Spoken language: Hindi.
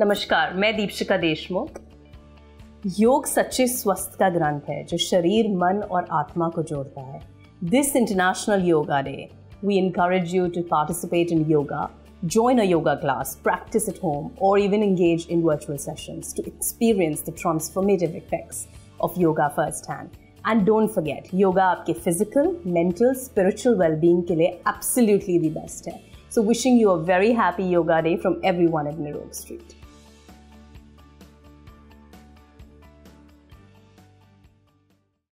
नमस्कार मैं दीपशिका देशमुख योग सच्चे स्वस्थ का ग्रंथ है जो शरीर मन और आत्मा को जोड़ता है this international yoga day we encourage you to participate in yoga, join a yoga class, practice at home, or even engage in virtual sessions to experience the transformative effects of yoga firsthand. And don't forget, yoga आपके physical, mental, spiritual well-being के लिए absolutely the best है. So wishing you a very happy yoga day from everyone at Nirog Street.